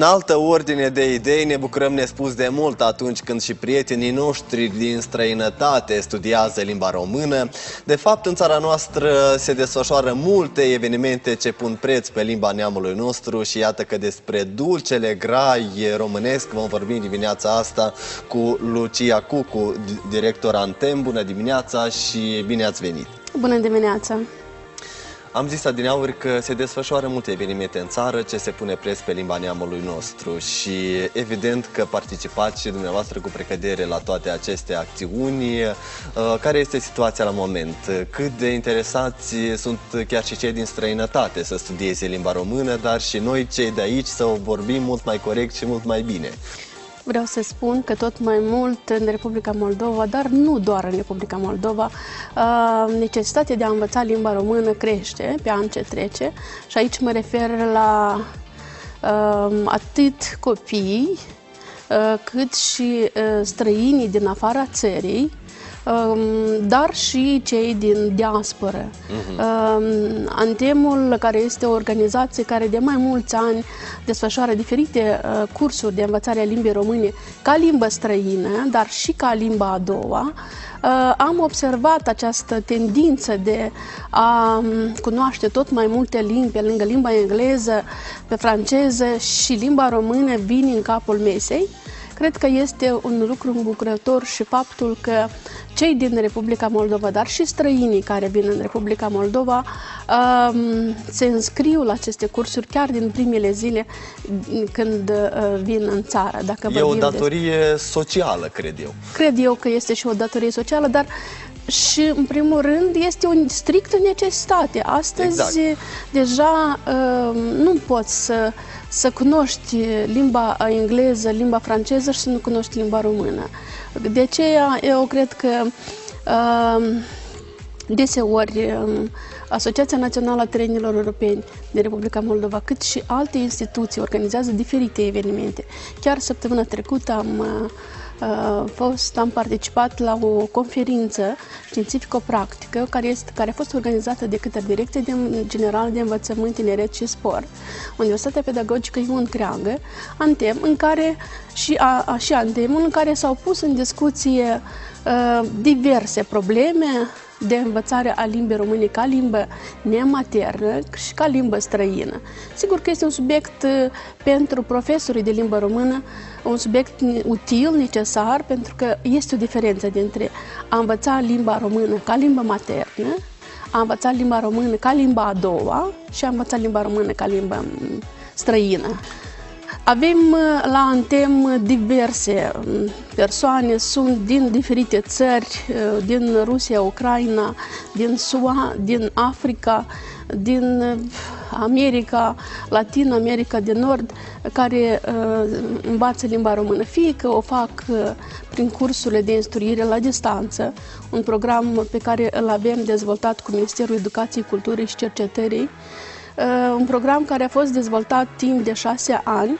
În altă ordine de idei ne bucurăm nespus de mult atunci când și prietenii noștri din străinătate studiază limba română. De fapt, în țara noastră se desfășoară multe evenimente ce pun preț pe limba neamului nostru și iată că despre dulcele grai românesc vom vorbi în dimineața asta cu Lucia Cucu, director Antem. Bună dimineața și bine ați venit! Bună dimineața! Am zis adineauri că se desfășoară multe evenimente în țară ce se pune preț pe limba neamului nostru și evident că participați și dumneavoastră cu precădere la toate aceste acțiuni. Uh, care este situația la moment? Cât de interesați sunt chiar și cei din străinătate să studieze limba română, dar și noi cei de aici să o vorbim mult mai corect și mult mai bine? Vreau să spun că tot mai mult în Republica Moldova, dar nu doar în Republica Moldova, uh, necesitatea de a învăța limba română crește pe an ce trece și aici mă refer la uh, atât copii uh, cât și străinii din afara țării Um, dar și cei din diasporă. Uh-huh. Antemul, care este o organizație care de mai mulți ani desfășoară diferite uh, cursuri de învățare a limbii române ca limbă străină, dar și ca limba a doua, uh, am observat această tendință de a um, cunoaște tot mai multe limbi, pe lângă limba engleză, pe franceză și limba română vin în capul mesei. Cred că este un lucru îmbucurător și faptul că cei din Republica Moldova, dar și străinii care vin în Republica Moldova, um, se înscriu la aceste cursuri chiar din primele zile când uh, vin în țară. Dacă e o datorie de... socială, cred eu. Cred eu că este și o datorie socială, dar și, în primul rând, este o strictă necesitate. Astăzi, exact. deja, um, nu poți să să cunoști limba engleză, limba franceză și să nu cunoști limba română. De aceea eu cred că uh, deseori um, Asociația Națională a Trenilor Europeni din Republica Moldova, cât și alte instituții organizează diferite evenimente. Chiar săptămâna trecută am uh, uh, fost, am participat la o conferință științifico-practică care, este, care a fost organizată de către Direcția de, Generală de Învățământ, Tineret și Sport, Universitatea Pedagogică Ion Creangă, Antem, în care și, a, a, și Antemul, în care s-au pus în discuție uh, diverse probleme de învățare a limbii române ca limbă nematernă și ca limbă străină. Sigur că este un subiect uh, pentru profesorii de limbă română, un subiect util, necesar, pentru că este o diferență dintre a învăța limba română ca limbă maternă, a învăța limba română ca limba a doua și a învăța limba română ca limbă mm, străină. Avem uh, la Antem diverse um, persoane, sunt din diferite țări, uh, din Rusia, Ucraina, din SUA, din Africa, din uh, America, Latin America de Nord, care uh, învață limba română. Fie că o fac uh, prin cursurile de instruire la distanță, un program pe care îl avem dezvoltat cu Ministerul Educației, Culturii și Cercetării, uh, un program care a fost dezvoltat timp de șase ani,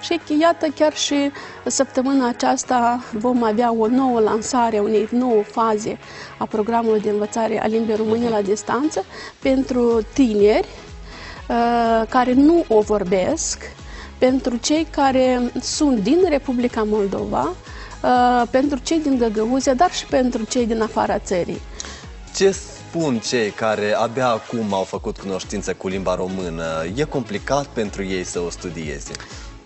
și iată, chiar și săptămâna aceasta vom avea o nouă lansare, unei nouă faze a programului de învățare a limbii române la distanță pentru tineri uh, care nu o vorbesc, pentru cei care sunt din Republica Moldova, uh, pentru cei din Găgăuzia, dar și pentru cei din afara țării. Ce spun cei care abia acum au făcut cunoștință cu limba română? E complicat pentru ei să o studieze?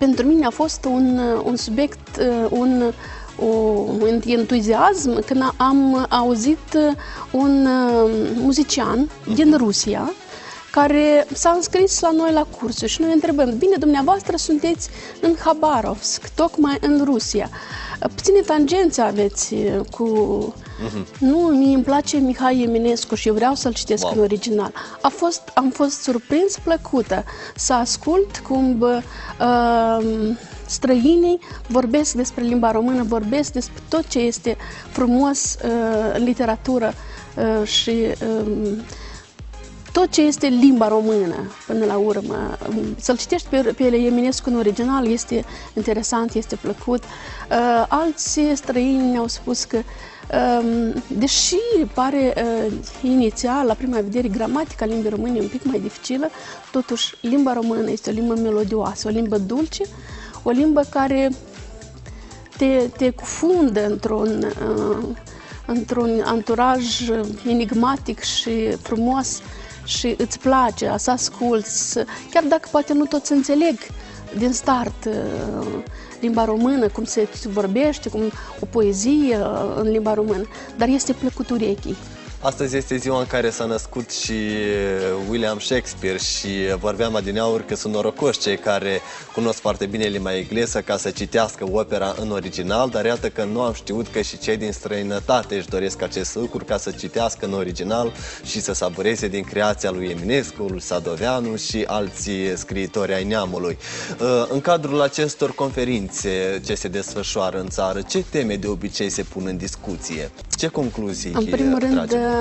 Pentru mine a fost un, un subiect, uh, un, un entuziasm când am auzit un uh, muzician din mhm. Rusia care s-a înscris la noi la cursuri și noi întrebăm, bine, dumneavoastră sunteți în Habarovsk, tocmai în Rusia. Puține tangențe aveți cu... Uh-huh. Nu, mie îmi place Mihai Eminescu și eu vreau să-l citesc wow. în original. A fost, am fost surprins plăcută să ascult cum uh, străinii vorbesc despre limba română, vorbesc despre tot ce este frumos uh, în literatură uh, și uh, tot ce este limba română, până la urmă. Să-l citești pe, pe Eminescu în original este interesant, este plăcut. Uh, alți străini ne-au spus că Um, deși pare uh, inițial, la prima vedere, gramatica limbii române e un pic mai dificilă, totuși limba română este o limbă melodioasă, o limbă dulce, o limbă care te, te cufundă într-un, uh, într-un anturaj enigmatic și frumos și îți place să asculți, chiar dacă poate nu toți înțeleg din start uh, limba română, cum se vorbește, cum o poezie uh, în limba română, dar este plăcut urechii. Astăzi este ziua în care s-a născut și William Shakespeare și vorbeam adineauri că sunt norocoși cei care cunosc foarte bine limba engleză ca să citească opera în original, dar iată că nu am știut că și cei din străinătate își doresc acest lucru ca să citească în original și să saboreze din creația lui Eminescu, lui Sadoveanu și alții scriitori ai neamului. Uh, în cadrul acestor conferințe ce se desfășoară în țară, ce teme de obicei se pun în discuție? Ce concluzii În primul rând, tragem?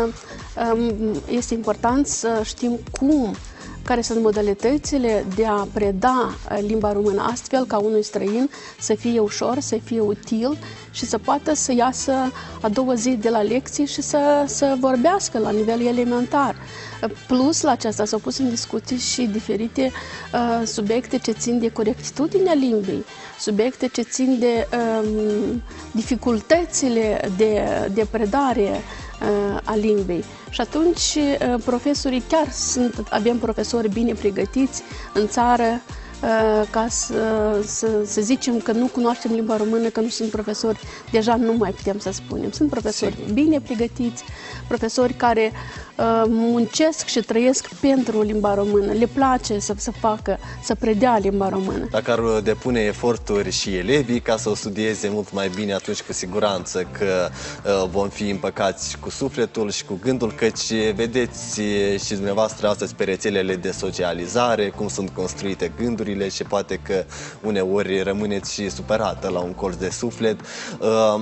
Este important să știm cum care sunt modalitățile de a preda limba română astfel ca unui străin să fie ușor, să fie util și să poată să iasă a doua zi de la lecții și să, să vorbească la nivel elementar. Plus, la aceasta s-au pus în discuții și diferite uh, subiecte ce țin de corectitudinea limbii, subiecte ce țin de um, dificultățile de, de predare uh, a limbii. Și atunci uh, profesorii chiar sunt, avem profesori bine pregătiți în țară, Uh, ca să, să, să zicem că nu cunoaștem limba română, că nu sunt profesori, deja nu mai putem să spunem. Sunt profesori Sigur. bine pregătiți, profesori care uh, muncesc și trăiesc pentru limba română, le place să, să facă, să predea limba română. Dacă ar depune eforturi și elevii ca să o studieze mult mai bine, atunci cu siguranță că uh, vom fi împăcați cu sufletul și cu gândul, căci vedeți și dumneavoastră astăzi pe rețelele de socializare, cum sunt construite gânduri lucrurile și poate că uneori rămâneți și supărată la un colț de suflet. Uh,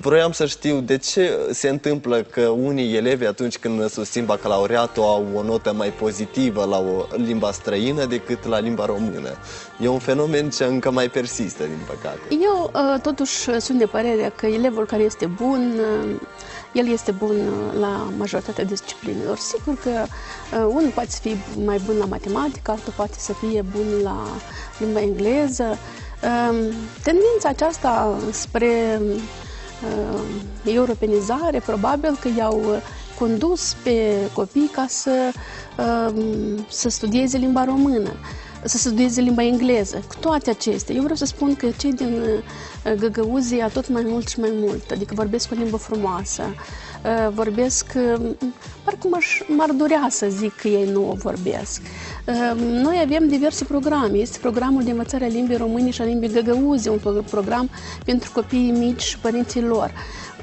vroiam să știu de ce se întâmplă că unii elevi atunci când susțin bacalaureatul au o notă mai pozitivă la o limba străină decât la limba română. E un fenomen ce încă mai persistă, din păcate. Eu uh, totuși sunt de părere că elevul care este bun uh, el este bun uh, la majoritatea disciplinelor. Sigur că uh, unul poate să fie mai bun la matematică, altul poate să fie bun la limba engleză. Uh, tendința aceasta spre uh, europenizare probabil că i-au uh, condus pe copii ca să, uh, să studieze limba română să studieze limba engleză. Cu toate acestea, eu vreau să spun că cei din uh, Găgăuzia tot mai mult și mai mult, adică vorbesc o limbă frumoasă, uh, vorbesc, uh, parcă m-ar durea să zic că ei nu o vorbesc. Noi avem diverse programe. Este programul de învățare a limbii române și a limbii găgăuze, un program pentru copiii mici și părinții lor.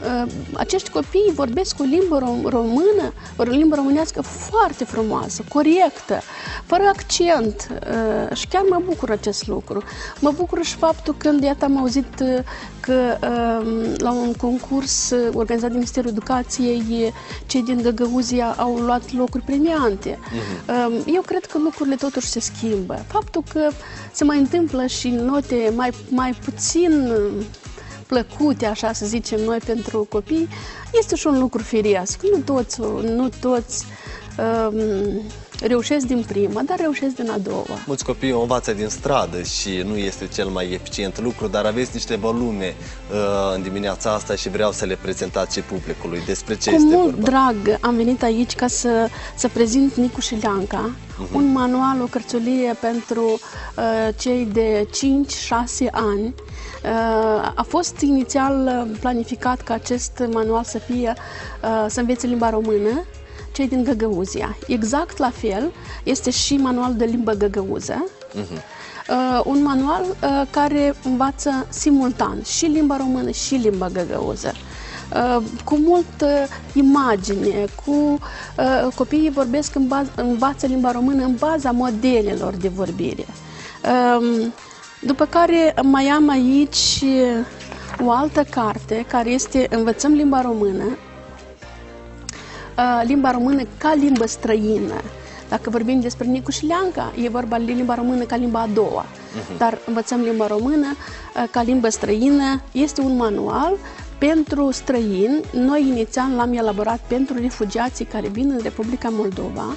Uh, acești copii vorbesc o limbă română, o limbă românească foarte frumoasă, corectă, fără accent uh, și chiar mă bucur acest lucru. Mă bucur și faptul când, iată, am auzit uh, că um, la un concurs organizat de Ministerul Educației, cei din Găgăuzia au luat locuri premiante. Uh-huh. Eu cred că lucrurile totuși se schimbă. Faptul că se mai întâmplă și note mai, mai puțin plăcute, așa să zicem noi, pentru copii, este și un lucru firesc. Nu toți, nu toți um, reușesc din prima, dar reușesc din a doua. Mulți copii o învață din stradă și nu este cel mai eficient lucru, dar aveți niște volume uh, în dimineața asta și vreau să le prezentați și publicului. Despre ce Cu este mult vorba? drag am venit aici ca să, să prezint Nicu și Leanca, uh-huh. un manual, o cărțulie pentru uh, cei de 5-6 ani. Uh, a fost inițial planificat ca acest manual să fie, uh, să învețe limba română, cei din Găgăuzia. Exact la fel este și manual de limbă găgăuză, uh-huh. uh, un manual uh, care învață simultan și limba română și limba găgăuză. Uh, cu multă imagine, cu uh, copiii vorbesc în baz, învață limba română în baza modelelor de vorbire. Uh, după care mai am aici o altă carte care este Învățăm limba română, Uh, limba română ca limbă străină. Dacă vorbim despre Nicu și Leanca, e vorba de limba română ca limba a doua. Uh-huh. Dar învățăm limba română uh, ca limbă străină. Este un manual Pentru străini, noi inițial l-am elaborat pentru refugiații care vin în Republica Moldova,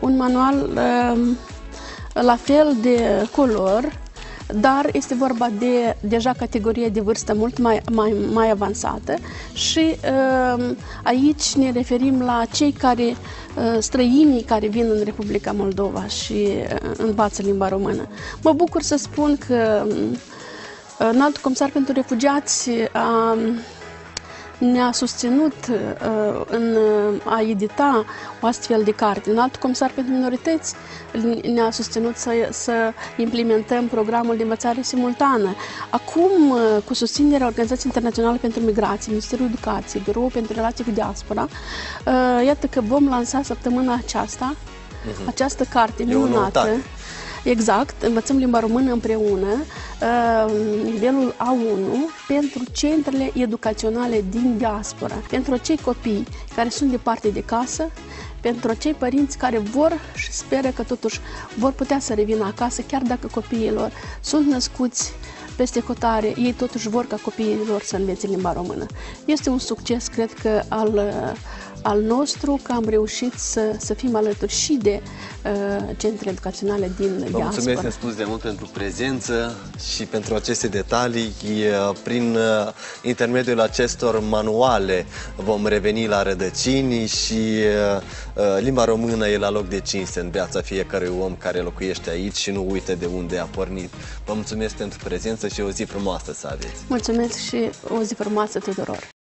un manual uh, la fel de color, dar este vorba de deja categorie de vârstă mult mai, mai, mai avansată și uh, aici ne referim la cei care, uh, străinii care vin în Republica Moldova și uh, învață limba română. Mă bucur să spun că uh, înaltul comisar pentru refugiați a ne-a susținut uh, în a edita o astfel de carte. Un alt comisar pentru minorități ne-a susținut să, să implementăm programul de învățare simultană. Acum, uh, cu susținerea Organizației Internaționale pentru Migrație, Ministerul Educației, Biroul pentru Relații cu Diaspora, uh, iată că vom lansa săptămâna aceasta uh-huh. această carte minunată. Exact, învățăm limba română împreună, uh, nivelul A1, pentru centrele educaționale din diaspora, pentru cei copii care sunt departe de casă, pentru acei părinți care vor și speră că totuși vor putea să revină acasă, chiar dacă copiilor sunt născuți peste hotare, ei totuși vor ca copiilor să învețe limba română. Este un succes, cred că, al al nostru că am reușit să, să fim alături și de uh, centre educaționale din Vă diaspora. mulțumesc nespus de mult pentru prezență și pentru aceste detalii. Uh, prin uh, intermediul acestor manuale vom reveni la rădăcini și uh, uh, limba română e la loc de cinste în viața fiecărui om care locuiește aici și nu uite de unde a pornit. Vă mulțumesc pentru prezență și o zi frumoasă să aveți. Mulțumesc și o zi frumoasă tuturor.